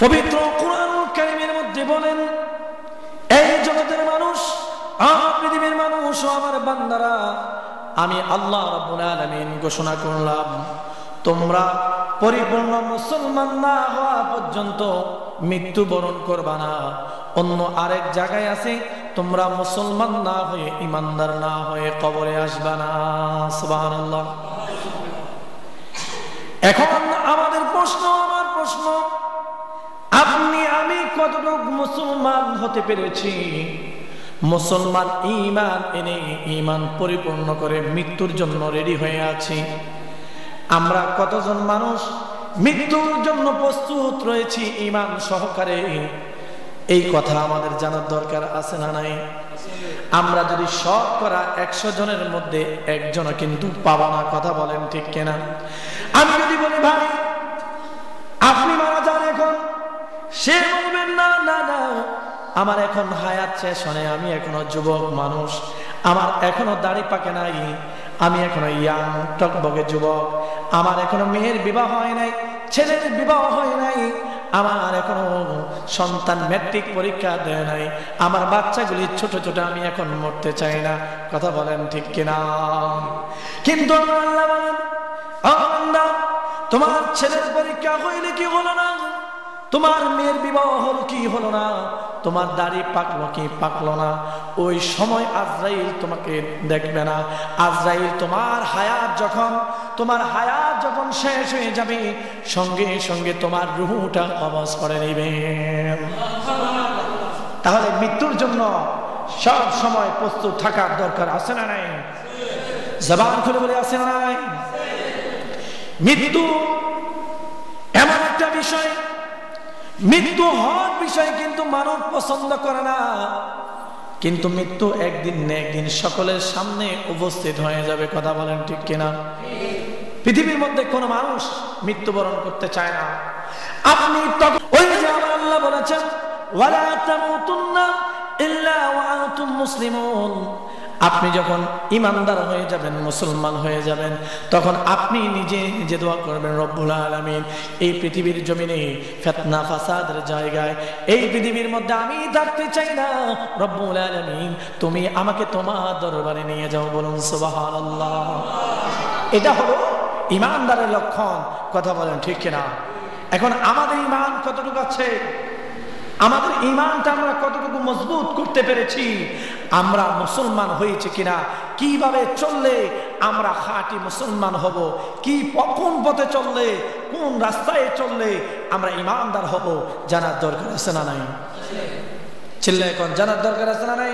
পবিত্র কোরআন মধ্যে বলেন, এই জগতের মানুষ পৃথিবীর মানুষ আমার বান্দারা, আমি আল্লাহ রাব্বুল ঘোষণা করলাম, তোমরা পরিপূর্ণ মুসলমান না হওয়া পর্যন্ত মৃত্যুবরণ করবা না। অন্য আরেক জায়গায় আছে, তোমরা মুসলমান না হয়ে ইমানদার না হয়ে কবরে আসবা না। সুবহানাল্লাহ। এখন আমাদের প্রশ্ন, আমার প্রশ্ন, আপনি, আমি কতটুকু মুসলমান হতে পেরেছি? মুসলমান ইমান এনে ইমান পরিপূর্ণ করে মৃত্যুর জন্য রেডি হয়ে আছি। আমরা কতজন মানুষ মৃত্যুর জন্য প্রস্তুত রয়েছি ইমান সহকারে? এই কথা আমাদের জানার দরকার আছে না নাই? আমরা যদি সৎ করা একশো জনের মধ্যে একজনও কিন্তু পাবা না, কথা বলেন ঠিক কেনা? আমি যদি বলি, ভাই, আপনি মারা যান এখন। সে বলবেন না না না, আমার এখন হায়াত শেষ হয় আমি এখনও যুবক মানুষ। আমার এখনও দাড়ি পাকে নাই, আমি এখনও ইয়াং, টকবগে যুবক। আমার এখনও মেয়ের বিবাহ হয় নাই, ছেলের বিবাহ হয় নাই আমার এখনও সন্তান ম্যাট্রিক পরীক্ষা দেয় নাই। আমার বাচ্চাগুলি ছোট ছোট, আমি এখন মরতে চাই না। কথা বলেন ঠিক কিনা? কিন্তু তোমার ছেলের পরীক্ষা হইলে কি হলো না? তোমার মেয়ের বিবাহ হলো কি হলো না? তোমার দাড়ি পাকলো কি পাকলো না? ওই সময় আজরাইল তোমাকে দেখবে না। আজরাইল তোমার হায়াত যখন তোমার হায়াত যখন শেষ হয়ে যাবে, সঙ্গে সঙ্গে তোমার রুহুটা কবজ করে নেবে। তাহলে মৃত্যুর জন্য সব সময় প্রস্তুত থাকার দরকার আছে না নাই? জবান খুলে বলে, আছে না নাই? মৃত্যু এমন একটা বিষয়, মৃত্যু হওয়ার বিষয় কিন্তু মানব পছন্দ করে না। কিন্তু মৃত্যু একদিন না একদিন সকলের সামনে উপস্থিত হয়ে যাবে, কথা বলেন ঠিক কিনা? পৃথিবীর মধ্যে কোনো মানুষ মৃত্যুবরণ করতে চায় না। আপনি আল্লাহ বলেছেন, ওয়ালা তামুতুন্না ইল্লা ওয়া আনতুম মুসলিমুন। আপনি যখন ইমানদার হয়ে যাবেন, মুসলমান হয়ে যাবেন, তখন আপনি নিজে নিজে দোয়া করবেন, রব্বুল আলমিন, এই পৃথিবীর জমিনে ফেতনা, ফাসাদের জায়গায়, এই পৃথিবীর মধ্যে আমি থাকতে চাই না। রব্বুল আলমিন, তুমি আমাকে তোমার দরবারে নিয়ে যাও। বলুন সুবাহ এটা হলো ইমানদারের লক্ষণ। কথা বলেন ঠিক কিনা? এখন আমাদের ইমান কতটুকু আছে? আমাদের ইমানটা আমরা কতটুকু মজবুত করতে পেরেছি? আমরা মুসলমান হয়েছে কিনা? কীভাবে চললে আমরা খাঁটি মুসলমান হব? কি কোন পথে চললে কোন রাস্তায় চললে আমরা ইমানদার হব? জানার দরকার আছে না নাই? ছেলে এখন জানার দরকার আছে না নাই?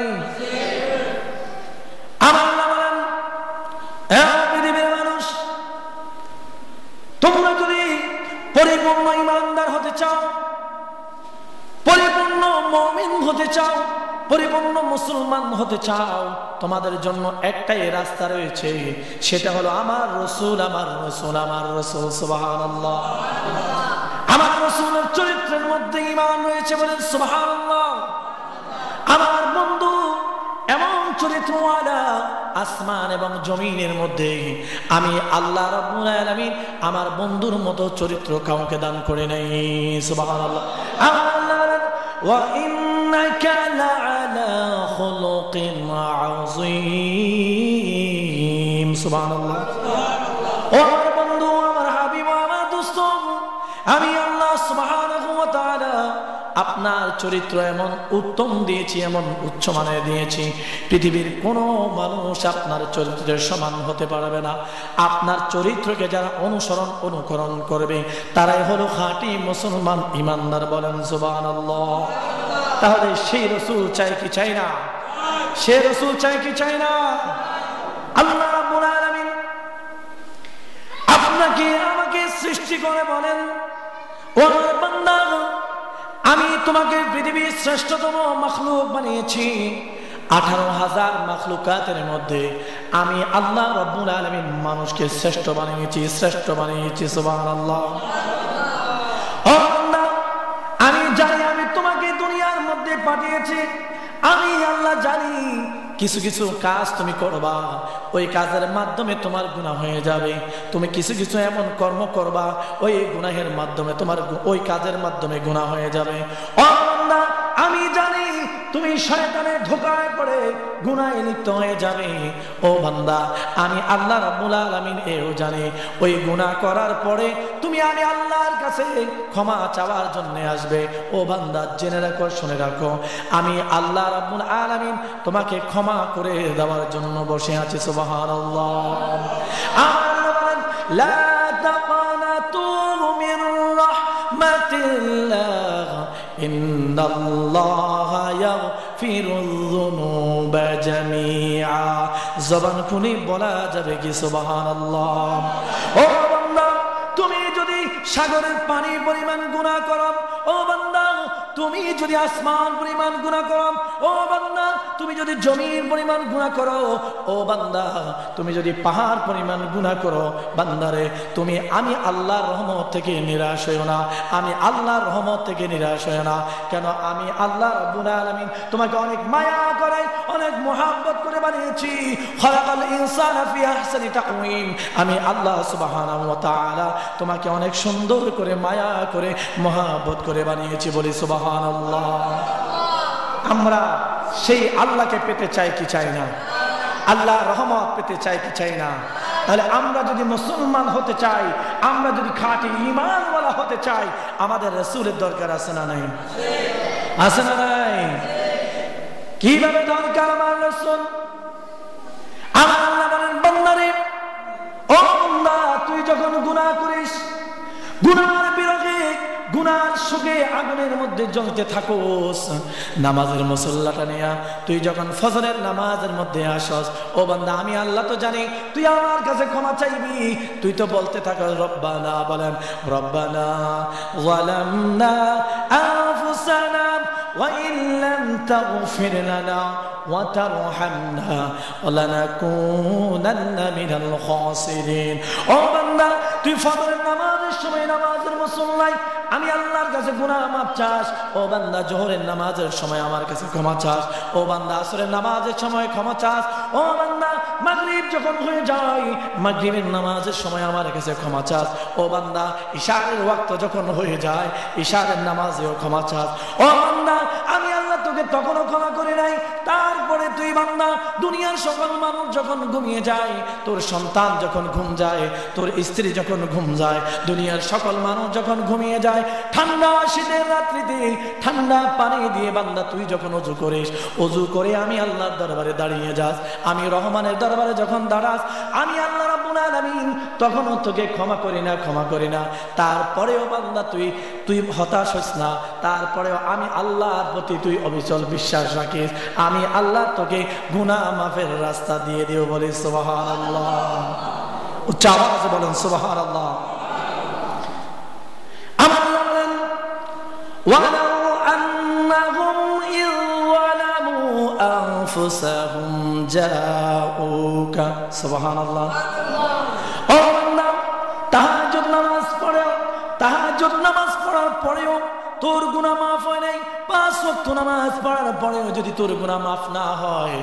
আমার বলেন "হ্যাঁ, পৃথিবীর মানুষ তোমরা যদি পরিপূর্ণ ইমানদার হতে চাও মমিন হতে চাও, পরিপূর্ণ মুসলমান হতে চাও, তোমাদের জন্য একটাই রাস্তা রয়েছে, সেটা হলো আমার রসুল আমার রসুল আমার রসুল, সুবহানাল্লাহ। আমার রসুলের চরিত্রের মধ্যে ইমান রয়েছে বলে সুবহানাল্লাহ। আমার বন্ধু এমন চরিত্রওয়ালা আসমান এবং জমিনের মধ্যে, আমি আল্লাহ রাব্বুল আলামিন আমার বন্ধুর মতো চরিত্র কাউকে দান করে নাই, সুবহানাল্লাহ। আমার আল্লাহ বলেন, ওয়া ইন্নাকা লাআলা খুলুকিন আপনার চরিত্র এমন উত্তম দিয়েছি, এমন উচ্চ মানের দিয়েছি। পৃথিবীর কোনো মানুষ আপনার চরিত্রের সমান হতে পারবে না। আপনার চরিত্রকে যারা অনুসরণ, অনুকরণ করবে, তারাই হলো খাঁটি মুসলমান ইমানদার বলেন, সুবহানাল্লাহ। তাহলে সেই রসুল চাই কি চাই না? সে রসুল চাই কি চাই না? আল্লাহ আপনাকে, আমাকে সৃষ্টি করে বলেন আমি তোমাকে পৃথিবীর শ্রেষ্ঠতম মখলুক বানিয়েছি। আঠারো হাজার মখলুকাতের মধ্যে আমি আল্লাহ রব্বুল আলমিন মানুষকে শ্রেষ্ঠ বানিয়েছি শ্রেষ্ঠ বানিয়েছি সুবাহ আল্লাহ, আমি জানি আমি তোমাকে দুনিয়ার মধ্যে পাঠিয়েছি। আমি আল্লাহ জানি কিছু কিছু কাজ তুমি করবা, ওই কাজের মাধ্যমে তোমার গুণা হয়ে যাবে। তুমি কিছু কিছু এমন কর্ম করবা, ওই গুনাহের মাধ্যমে তোমার ওই কাজের মাধ্যমে গুণা হয়ে যাবে। আমি জানি তুমি শয়তানের ধোকায় পড়ে গুনায় লিপ্ত হয়ে যাবে। ও বান্দা, আমি আল্লাহ রাব্বুল আলামিন এও জানি, ওই গুনাহ করার পরে তুমি আমি আল্লাহর কাছে ক্ষমা চাওয়ার জন্য আসবে। ও বান্দা, জেনে রাখো, শুনে রাখো। আমি আল্লাহ রাব্বুল আলামিন তোমাকে ক্ষমা করে দেওয়ার জন্য বসে আছি, সুবহানাল্লাহ। আমার লা তাকানাতু মির রাহমাতিল্লাহ, ইন্নাল্লাহা ইয়াগফিরুয যুনুবা জামিআ। জবান খুলে বলা যাবে কি, সুবহানাল্লাহ? ও তুমি যদি সাগরের পানি পরিমাণ গুনাহ করো, ও বান্দা, তুমি যদি আসমান পরিমাণ গুণা করো, ও বান্দা, তুমি যদি জমির পরিমাণ গুণা করো, ও বান্দা, তুমি যদি পাহাড় পরিমাণ গুণা করো বান্দারে তুমি, আমি আল্লাহর রহমত থেকে নিরাশ হইও না, আমি আল্লাহর রহমত থেকে নিরাশ হইও না। কেন? আমি আল্লাহ রব্বুল আলামিন তোমাকে অনেক মায়া করে অনেক মোহাব্বত করে বানিয়েছি। খলাকাল ইনসান ফি আহসানি তাকওয়িম। আমি আল্লাহ সুবহানাহু ওয়া তাআলা তোমাকে অনেক সুন্দর করে, মায়া করে, মোহাব্বত করে বানিয়েছি বলি সুবহানাল্লাহ। আমরা সেই আল্লাহকে পেতে চাই কি চাই না? আল্লাহ রহমত পেতে চাই কি চাই না? তাহলে আমরা যদি মুসলমান হতে চাই, আমরা যদি খাঁটি ইমানওয়ালা হতে চাই, আমাদের রসুলের দরকার আছে না নাই? আছে না নাই? কীভাবে দরকার আমার আল্লাহ বলেন, বন্দারে, ও বন্দা, তুই যখন করিস গুনার গুনার সুখে আগুনের মধ্যে জ্বলতে থাকোস। নামাজের মুসল্লাটা নিয়া তুই যখন ফজরের নামাজের মধ্যে আসস, ও বান্দা, আমি আল্লাহ তো জানি, তুই আমার কাছে ক্ষমা চাইবি। তুই তো বলতে থাকস, রব্বানা, বলেন, রব্বানা, ওয়ালামনা وإن لم تغفر لنا وترحمنا ولنكونن من الخاسرين. ربنا তুই ফজরের নামাজের সময় নামাজের মুসল্লাই, আমি আল্লাহর কাছে গুনাহ মাপ চাস। ও বান্দা, জোহরের নামাজের সময় আমার কাছে ক্ষমা চাস। ও বান্দা, আসরের নামাজের সময় ক্ষমা চাস। ও বান্দা, মাগরিব যখন হয়ে যায়, মাগরিবের নামাজের সময় আমার কাছে ক্ষমা চাস। ও বান্দা, ইশারের ওয়াক্ত যখন হয়ে যায়, ইশারের নামাজেও ক্ষমা চাস। ও বান্দা, আমি আল্লাহ তোকে তখনও ক্ষমা করে নাই তুই বান্দা, দুনিয়ার সকল মানুষ যখন ঘুমিয়ে যায়, তোর সন্তান যখন ঘুম যায়, তোর স্ত্রী যখন ঘুম যায়, দুনিয়ার সকল মানুষ যখন ঘুমিয়ে যায়, ঠান্ডা শীতের রাত্রিতে, ঠান্ডা পানি দিয়ে বান্দা, তুই যখন অজু করিস অজু করে আমি আল্লাহর দরবারে দাঁড়িয়ে যাস, আমি রহমানের দরবারে যখন দাঁড়াস, আমি আল্লাহ আলামিন, তখনও তোকে ক্ষমা করি না, ক্ষমা করি না। তারপরেও বান্দা, তুই তুই হতাশ হইস না। তারপরেও আমি আল্লাহর প্রতি তুই অবিচল বিশ্বাস রাখিস। আমি আল্লাহ তোকে গুনাহ মাফের রাস্তা দিয়ে দিও বলি সুবহানাল্লাহ। উচ্চ আওয়াজে বলেন আমার আল্লাহ বলেন যালামু আনফুসাহুম জাউকা সুবহানাল্লাহ ও বান্দা তাহাজ্জুদ নামাজ পড়ো তাহাজ্জুদ নামাজ পড়ার পরেও তোর গুনাহ মাফ হয় নাই। পাঁচ ওয়াক্ত নামাজ পড়ার পরেও যদি তোর গুনাহ মাফ না হয়,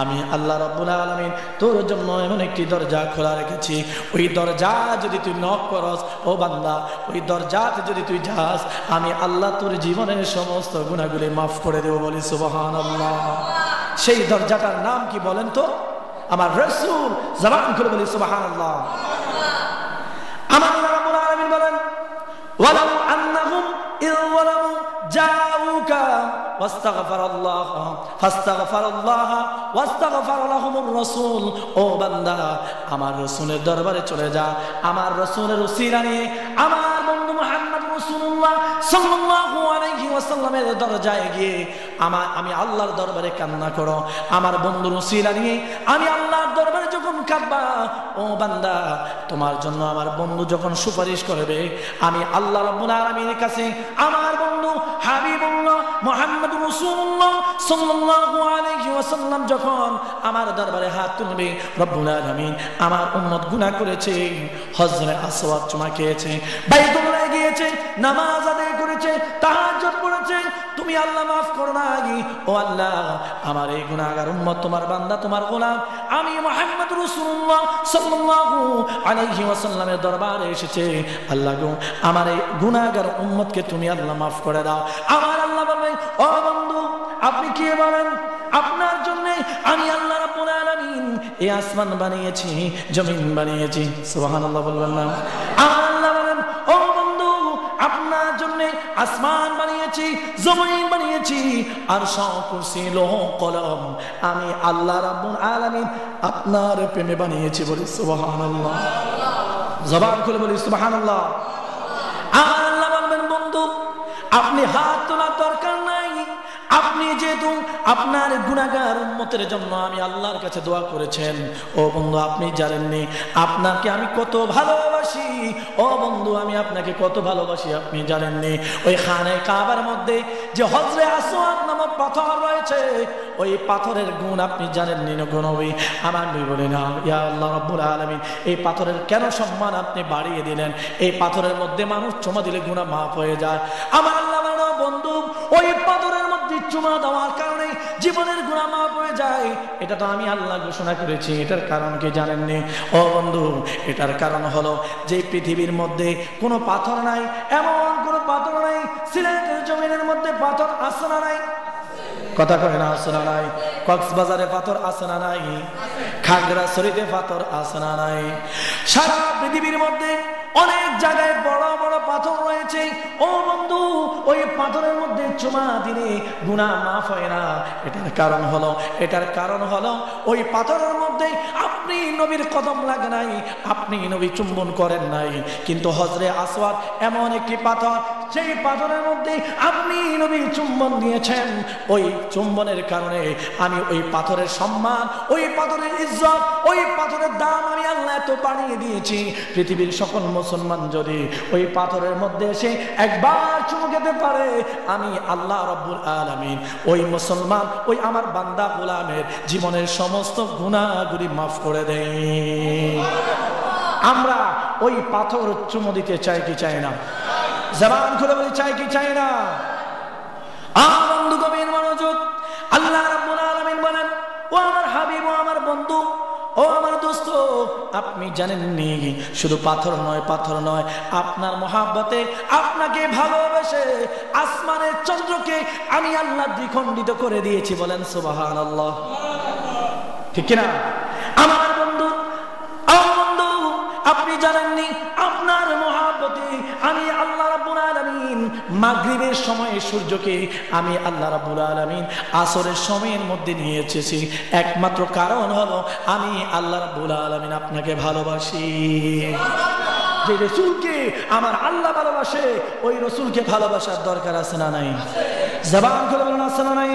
আমি আল্লাহ রাব্বুল আলামিন তোর জন্য এমন একটি দরজা খোলা রেখেছি। ওই দরজা যদি তুই নক করস, ও বান্দা, ওই দরজাতে যদি তুই যাস, আমি আল্লাহ তোর জীবনের সমস্ত গুণাগুলি মাফ করে দেবো বলি সুবহানাল্লাহ। সেই দরজাটার নাম কি বলেন তো? আমার রসুল জবান করে বলি সুবহানাল্লাহ আমার আল্লাহ রাব্বুল আলামিন বলেন ওয়ালাউ আন্নাহুম ইয যালামু জাউকা واستغفر الله فاستغفر الله واستغفر لهم الرسول ও বান্দা আমার রাসূলের দরবারে চলে যা আমার রাসূলের উসিলা নিয়ে আমার বন্ধু মুহাম্মদ রাসূলুল্লাহ সাল্লাল্লাহু আলাইহি ওয়াসাল্লামের দরজায় গিয়ে আমার আমি আল্লাহর দরবারে কান্না করো আমার বন্ধুর উসিলা নিয়ে আমি আল্লাহর দরবারে কাঁদবা ও বান্দা, তোমার জন্য আমার বন্ধু যখন সুপারিশ করবে, আমি আল্লাহ কাছে আমার বন্ধু হাবিবুল্লাহ সাল্লাল্লাহু আলাইহি ওয়াসাল্লাম যখন আমার দরবারে হাত তুলবে আলামিন আমার উম্মত গুনাহ করেছে হজরে আসওয়াদ চুমা খেয়েছে বাইতুল্লাহ গিয়েছে, নামাজ আদায় করেছে, তাহাজ্জুদ পড়েছে তুমি আল্লাহ মাফ করো নাই। ও আল্লাহ, আমার এই গুনাহগার উম্মত তোমার বান্দা, তোমার গোলাম। আমি মোহাম্মদ রাসূলুল্লাহ সাল্লাল্লাহু আলাইহি ওয়াসাল্লামের দরবারে এসেছে। আল্লাহ গো, আমার এই গুনাহগার উম্মতকে তুমি আল্লাহ মাফ করে দাও। আমার আল্লাহ বলবে, ও বন্ধু, আপনি কি বলেন? আপনার জন্য আমি আল্লাহ রাব্বুল আলামিন এই আসমান বানিয়েছি, জমিন বানিয়েছি। সুবহানাল্লাহ বলবেন না। আল্লাহ বলেন, ও বন্ধু, আপনার জন্য আসমান বানিয়েছি জমিন বানিয়েছি, আর সকুশি লোহ কলম। আমি আল্লাহ রাব্বুল আলামিন আপনার প্রেমে বানিয়েছি বলি, সুবহানাল্লাহ। জবান খুলে বলি, সুবহানাল্লাহ। আল্লাহ বলবেন, বন্ধু, আপনি হাত তোলার দরকার আপনি যেহেতু আপনার গুণাগার উন্মতের জন্য আমি আল্লাহর কাছে দোয়া করেছেন, ও বন্ধু আপনি জানেননি, আপনাকে আমি কত ভালোবাসি, ও বন্ধু আমি আপনাকে কত ভালোবাসি, আপনি জানেননি, ওই খানে কাবার মধ্যে যে হজরে আসোয়াদ নামক পাথর রয়েছে, ওই পাথরের গুণ আপনি জানেননি গুণবী আমার নই বলে না, ইয়া আল্লাহ রব্বুল আলমিন, এই পাথরের কেন সম্মান আপনি বাড়িয়ে দিলেন? এই পাথরের মধ্যে মানুষ চুমা দিলে গুণা মাফ হয়ে যায়। আমার চুমা দেওয়ার কারণে জীবনের গুণা মাফ হয়ে যায়। এটা তো আমি আল্লাহ ঘোষণা করেছি, এটার কারণ কি জানেননি? ও বন্ধু, এটার কারণ হলো যে পৃথিবীর মধ্যে কোনো পাথর নাই, এমন কোনো পাথর নাই, সিলেটের জমিনের মধ্যে পাথর আসে না নাই? কথা কয় না আসে না নাই? কক্সবাজারে পাথর আসে না নাই? খাগড়াছড়িতে পাথর আসে না নাই? সারা পৃথিবীর মধ্যে অনেক জায়গায় বড় বড় পাথর রয়েছে। ও বন্ধু, ওই পাথরের মধ্যে চুমা দিলে গুণা মাফ হয় না। এটার কারণ হলো, এটার কারণ হলো, ওই পাথরের মধ্যে আপনি নবীর কদম লাগে নাই, আপনি নবী চুম্বন করেন নাই। কিন্তু হজরে আসওয়াদ এমন একটি পাথর সেই পাথরের মধ্যে আপনি নবী চুম্বন দিয়েছেন, ওই চুম্বনের কারণে আমি ওই পাথরের সম্মান, ওই পাথরের ইজ্জত, ওই পাথরের দাম আমি আল্লাহ এত বাড়িয়ে দিয়েছি। পৃথিবীর সকল মুসলমান যদি ওই পাথরের মধ্যে এসে একবার চুমু খেতে পারে, আমি আল্লাহ রব্বুল আলমিন, ওই মুসলমান, ওই আমার বান্দা গোলামের জীবনের সমস্ত গুণাগুলি মাফ করে দেয় আমরা ওই পাথর চুমু দিতে চাই কি চাই না? জবান খুলে বলি, চাই কি চাই না? বন্ধু গভীর মনোযোগ। আল্লাহ রাব্বুল আলামিন বলেন, ও আমার হাবিব, ও আমার বন্ধু, ও আমার দোস্ত, আপনি জানেননি, শুধু পাথর নয় পাথর নয়, আপনার মহাব্বতে আপনাকে ভালোবেসে আসমানের চন্দ্রকে আমি আল্লাহ দ্বিখণ্ডিত করে দিয়েছি বলেন সুবাহান আল্লাহ ঠিক কিনা? মাগরীবের সময়ে সূর্যকে আমি আল্লাহ রাবুল আলমিন আসরের সময়ের মধ্যে নিয়ে এসেছি। একমাত্র কারণ হলো আমি আল্লাহ রাবুল আলমিন আপনাকে ভালোবাসি। যে রসুলকে আমার আল্লাহ ভালোবাসে, ওই রসুলকে ভালোবাসার দরকার আছে না নাই? জবান খুলে বলেন, আছে না নাই?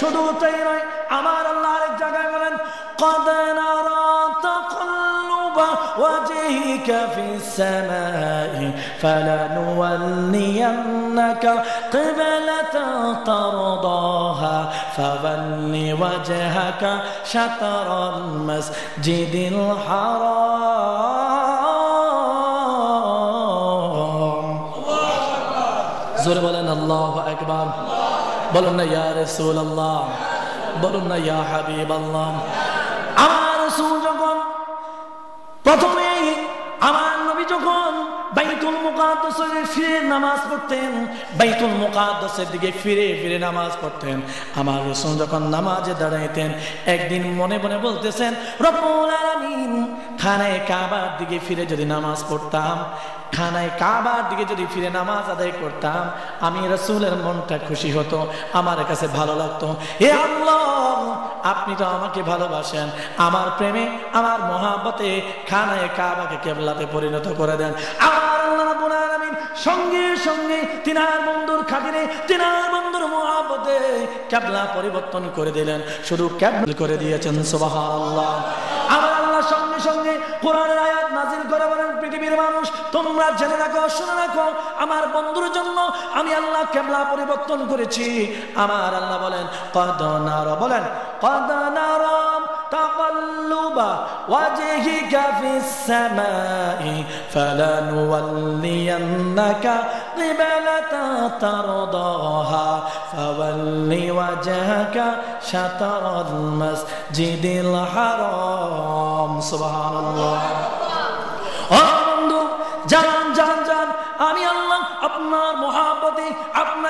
শুধু তাই নয়, আমার আল্লাহ আরেক জায়গায় বলেন কদনা রাত وجهك في السماء فلنولينك قبلة ترضاها فول وجهك شطر المسجد الحرام জোরে বলেন আল্লাহ একবার বলুন না ইয়া রসুল আল্লাহ বলুন না ইয়া হাবিব আল্লাহ আমার রসুল যখন বাইতুল মুকাদ্দাসের ফিরে নামাজ পড়তেন, বাইতুল মুকাদ্দাসের দিকে ফিরে ফিরে নামাজ পড়তেন, আমার রসুল যখন নামাজে দাঁড়াইতেন, একদিন মনে মনে বলতেছেন, রব্বুল আলামিন, খানায় কাবার দিকে ফিরে যদি নামাজ পড়তাম, খানায় কাবার দিকে যদি ফিরে নামাজ আদায় করতাম, আমি রসুলের মনটা খুশি হতো, আমার কাছে ভালো লাগতো। এ আল্লাহ আপনি তো আমাকে ভালোবাসেন। আমার প্রেমে, আমার মহাব্বতে খানায় কাবাকে কেবলাতে পরিণত করে দেন। সঙ্গে সঙ্গে তিনার বন্ধুর খাতিরে, তিনার বন্ধুর মহাব্বতে কেবলা পরিবর্তন করে দিলেন। শুধু কেবল করে দিয়েছেন, সুবহানাল্লাহ। আমার আল্লাহ সঙ্গে সঙ্গে কোরআনের আয়াত নাজিল করে বলেন, পৃথিবীর মানুষ, তোমরা জেনে রাখো, শুনে রাখো, আমার বন্ধুর জন্য আমি আল্লাহ কেবলা পরিবর্তন করেছি। আমার আল্লাহ বলেন কদনার বলেন قد نرى تقلب وجهك في السماء فلنولينك قبلة ترضاها فول وجهك شطر المسجد الحرام. سبحان الله.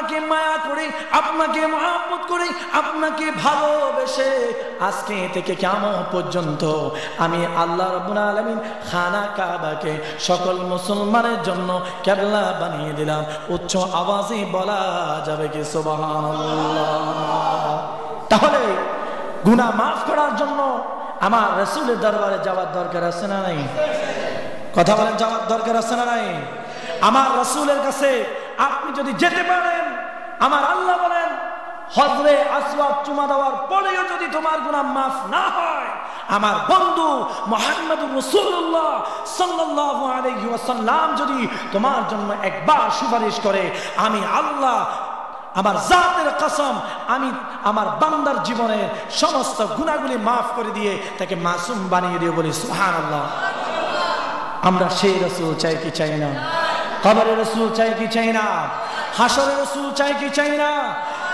আপনাকে মায়া করে, আপনাকে মহাপত করে, আপনাকে ভালোবেসে আজকে থেকে কেমন পর্যন্ত আমি আল্লাহ রবুল আলমিন খানা কাবাকে সকল মুসলমানের জন্য কেবলা বানিয়ে দিলাম। উচ্চ আওয়াজে বলা যাবে কি তাহলে গুণা মাফ করার জন্য আমার রসুলের দরবারে যাওয়ার দরকার আছে না নাই? কথা বলেন, যাওয়ার দরকার আছে না নাই? আমার রসুলের কাছে আপনি যদি যেতে পারেন আমার আল্লাহ বলেন, হজরে আসওয়াদ চুমা দেওয়ার পরেও যদি তোমার গুনাহ মাফ না হয়, আমার বন্ধু মোহাম্মদ রসুল্লাহ সাল্লাল্লাহু আলাইহি ওয়াসাল্লাম যদি তোমার জন্য একবার সুপারিশ করে, আমি আল্লাহ, আমার জাতের কসম, আমি আমার বান্দার জীবনের সমস্ত গুণাগুলি মাফ করে দিয়ে তাকে মাসুম বানিয়ে দিয়ে বলি, সুবহানাল্লাহ। আমরা সেই রসুল চাই কি চাই না? কবরের রসুল চাই কি চাই না? হাসরের রসুল চাই কি চাই না?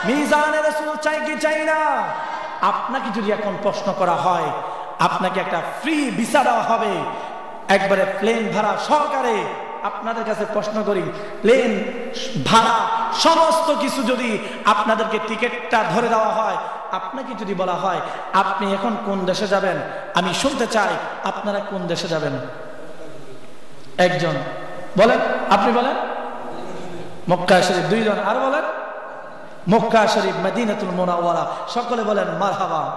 মিজানের রসুল চাই কি চাই না? আপনাকে যদি এখন প্রশ্ন করা হয়, আপনাকে একটা ফ্রি ভিসা দেওয়া হবে। একবারে প্লেন ভাড়া সহকারে আপনাদের কাছে প্রশ্ন করি প্লেন ভাড়া সমস্ত কিছু যদি আপনাদেরকে টিকিটটা ধরে দেওয়া হয়, আপনাকে যদি বলা হয়, আপনি এখন কোন দেশে যাবেন? আমি শুনতে চাই, আপনারা কোন দেশে যাবেন? একজন। বলেন, আপনি বলেন। মক্কা শরীফ দুইজন আর বলেন? মক্কা শরীফ মদিনাতুল মোনাওয়ালা সকলে বলেন, মারহাবা।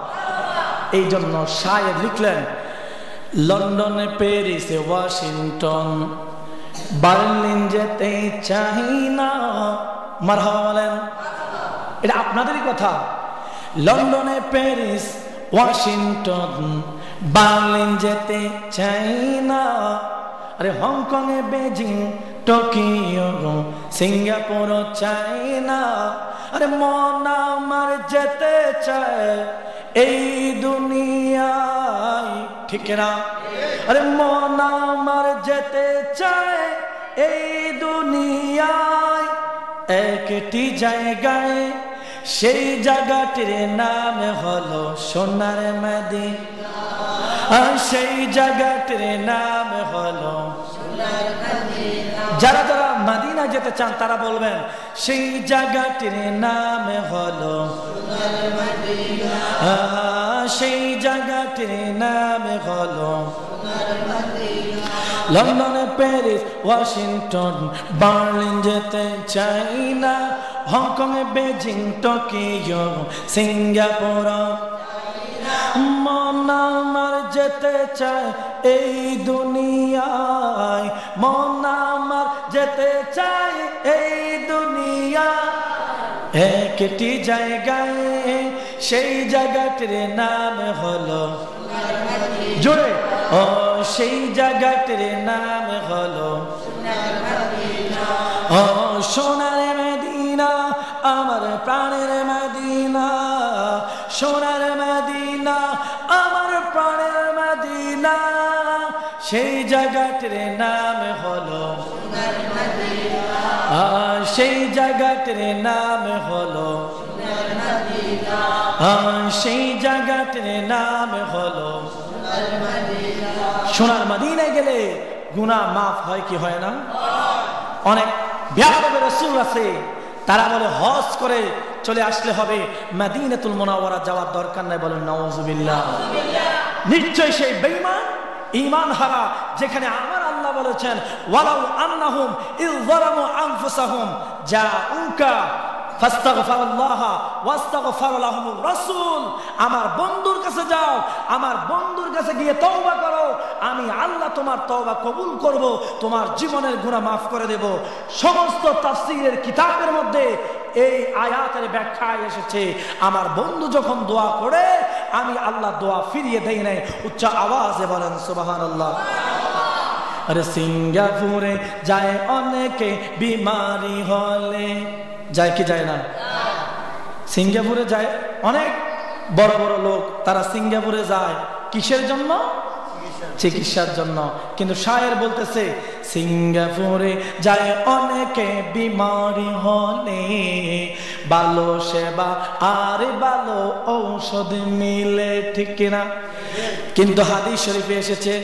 এই জন্য শায়ের লিখলেন, লন্ডনে, প্যারিসে, ওয়াশিংটন, বার্লিন যেতে চাই না। মারহাবা বলেন। এটা আপনাদেরই কথা। লন্ডনে, প্যারিস, ওয়াশিংটন, বার্লিন যেতে চাই না। আরে হংকং এ বেজিং টোকিও সিঙ্গাপুর চাইনা আরে মন আমার যেতে চায় এই দুনিয়ায়। ঠিক না? আরে মন আমার যেতে চায় এই দুনিয়ায়। একটি জায়গায়, সেই জায়গাটির নাম হলো সোনার মাদি আর সেই জায়গাটির নাম হলো যারা যারা মাদিনা যেতে চান, তারা বলবেন, সেই জায়গাটির নাম হলো সেই জায়গাটির নাম হলো লন্ডনে, প্যারিস, ওয়াশিংটন, বার্লিন যেতে চাই না, হংকং এ বেজিং, টোকিও, সিঙ্গাপুর। মন আমার যেতে চায় এই দুনিয়ায় মন আমার যেতে চাই এই দুনিয়া। একটি জায়গায়, সেই জায়গাটির নাম হলো জোরে, ও সেই জায়গাটির নাম হলো ও সোনার মেদিনা, আমার প্রাণের মেদিনা। সোনার সেই জায়গাটির নাম হলো সেই জায়গাটির নাম হলো সেই জায়গাটির নাম হলো সোনার মাদিনায় গেলে গুনা মাফ হয় কি হয় না? অনেক ব্যাপক রসুল আছে, তারা বলে হজ করে চলে আসলে হবে, মাদিনাতুল মোনাওয়ারা যাওয়ার দরকার নাই বলেন নওয়াজুবিল্লাহ নিশ্চয় সেই বেঈমান ইমান হারা, যেখানে আমার আল্লাহ বলেছেন, ওয়ালাউ আন্নাহুম ইল যালামু আনফুসাহুম জাউকা আমার বন্ধুর কাছে যাও, আমার বন্ধুর কাছে গিয়ে তওবা করো। আমি আল্লাহ তোমার তওবা কবুল করব, তোমার জীবনের গুনাহ মাফ করে দেব। সমস্ত তাফসীরের কিতাবের মধ্যে এই আয়াতের ব্যাখ্যায় এসেছে, আমার বন্ধু যখন দোয়া করে আমি আল্লাহ দোয়া ফিরিয়ে দেই নাই। উচ্চ আওয়াজে বলেন সুবাহান আল্লাহ আরে সিঙ্গাপুরে যায় অনেকে, বিমারি হলে। যায় কি যায় না? সিঙ্গাপুরে যায় অনেক বড় বড় লোক, তারা সিঙ্গাপুরে যায়। কিসের জন্য? চিকিৎসার জন্য। কিন্তু শায়ের বলতেছে, সিঙ্গাপুরে যায় অনেকে বিমারি হলে। ভালো সেবা আর ভালো ঔষধ মিলে ঠিক কিনা? কিন্তু হাদিস শরীফে এসেছে,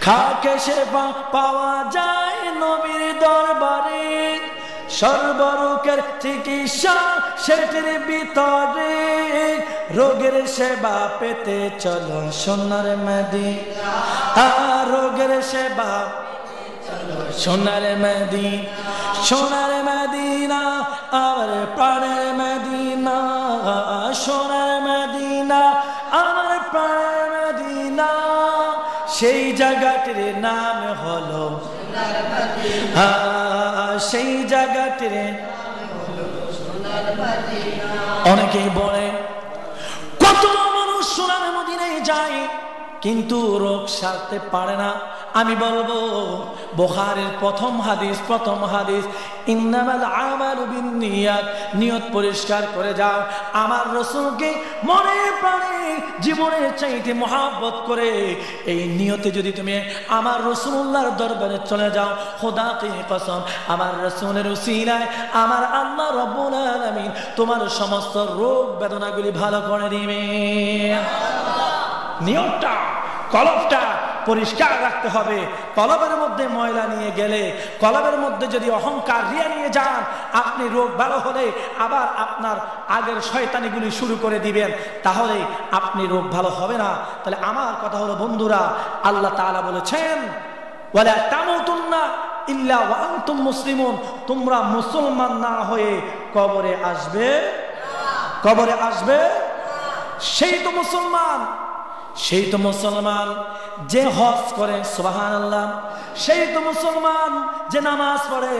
খাকে সেবা পাওয়া যায় নবীর দরবারে। সর্বরোগের চিকিৎসা সেটির ভিতরে রোগের সেবা পেতে চলো সোনার মেদি রোগের সেবা সোনার মেদি সোনার মেদিনা, আমার প্রাণের মেদিনা। সোনার মেদিনা, আমার প্রাণের মেদিনা। সেই জায়গাটির নাম হলো সেই জায়গাটির অনেকেই বলে কত মানুষ সোনার মদিনায় যায় কিন্তু রোগ সারতে পারে না। আমি বলব, বোখারের প্রথম হাদিস প্রথম হাদিস, ইন্নামাল আমালু বিন্নিয়াত নিয়ত পরিষ্কার করে যাও। আমার রসুলকে মনে প্রাণে, জীবনের চাইতে মহাব্বত করে এই নিয়তে যদি তুমি আমার রসুল্লাহর দরবারে চলে যাও, খোদাকে কসম, আমার রসুলের উসিলায় আমার আল্লাহ রব্বুল আলামিন তোমার সমস্ত রোগ বেদনাগুলি ভালো করে দিবে নিয়তটা কলবটা পরিষ্কার রাখতে হবে। কলবের মধ্যে ময়লা নিয়ে গেলে, কলবের মধ্যে যদি অহংকার রিয়া নিয়ে যান, আপনি রোগ ভালো হলে আবার আপনার আগের শয়তানিগুলি শুরু করে দিবেন। তাহলে আপনি রোগ ভালো হবে না। তাহলে আমার কথা হলো, বন্ধুরা, আল্লাহ তাআলা বলেছেন, ওয়ালা তামুতুন্না ইল্লা ওয়া আনতুম মুসলিমুন। তোমরা মুসলমান না হয়ে কবরে আসবে? কবরে আসবে? সেই তো মুসলমান। সেই তো মুসলমান যে হজ করে সোবাহান আল্লাহ সেই তো মুসলমান যে নামাজ পড়ে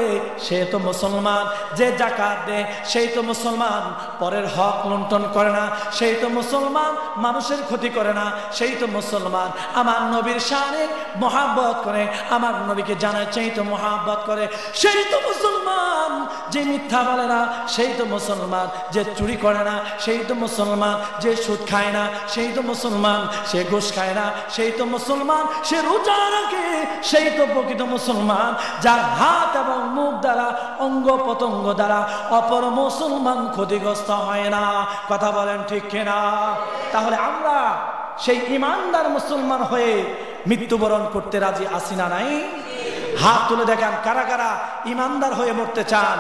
সে তো মুসলমান যে জাকাত দেয় সেই তো মুসলমান পরের হক লুণ্ঠন করে না সেই তো মুসলমান মানুষের ক্ষতি করে না সেই তো মুসলমান আমার নবীর শানে মহাব্বত করে আমার নবীকে জানার চাই তো মহাব্বত করে সেই তো মুসলমান যে মিথ্যা বলে না সেই তো মুসলমান যে চুরি করে না সেই তো মুসলমান যে সুদ খায় না সেই তো মুসলমান সে ঘুষ খায় না সেই তো মুসলমান সে রোজা রাখে সেই তো প্রকৃত মুসলমান, যার হাত এবং মুখ দ্বারা, অঙ্গ পতঙ্গ দ্বারা অপর মুসলমান ক্ষতিগ্রস্ত হয় না। কথা বলেন ঠিক কিনা? তাহলে আমরা সেই ইমানদার মুসলমান হয়ে মৃত্যুবরণ করতে রাজি আসি না নাই? হাত তুলে দেখেন কারা কারা ইমানদার হয়ে মরতে চান।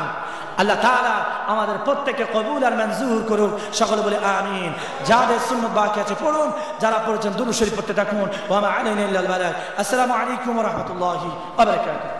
আল্লাহ তালা আমাদের প্রত্যেককে কবুল আর মঞ্জুর করুন সকলে বলে আমিন। যাদের শূন্য বাকি আছে পড়ুন, যারা পড়েছেন দুরুশরী পড়তে থাকুন। আসসালামু আলাইকুম রহমতুল্লাহ আবার